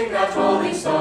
sing that holy song.